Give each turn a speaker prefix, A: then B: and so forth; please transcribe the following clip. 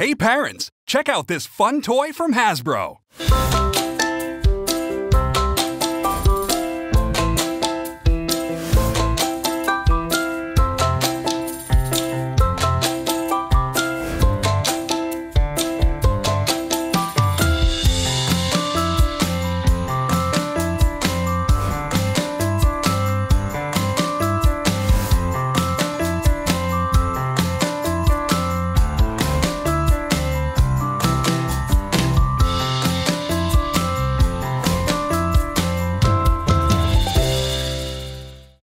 A: Hey parents, check out this fun toy from Hasbro.